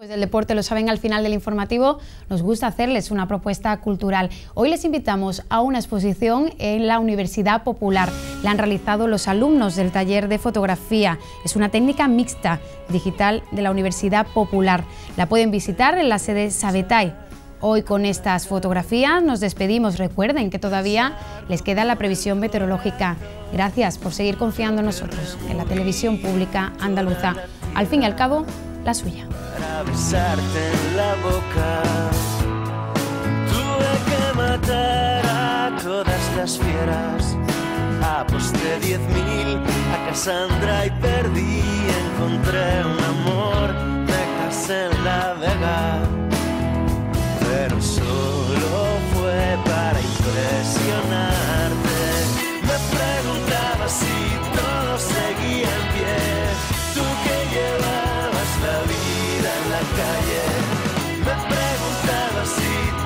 Pues del deporte lo saben al final del informativo, nos gusta hacerles una propuesta cultural. Hoy les invitamos a una exposición en la Universidad Popular. La han realizado los alumnos del taller de fotografía. Es una técnica mixta digital de la Universidad Popular. La pueden visitar en la sede Sabetay. Hoy con estas fotografías nos despedimos. Recuerden que todavía les queda la previsión meteorológica. Gracias por seguir confiando en nosotros, en la televisión pública andaluza. Al fin y al cabo, la suya. Besarte en la boca, tuve que matar a todas las fieras. Aposté diez mil a Cassandra y perdí. Encontré calle, me preguntaba si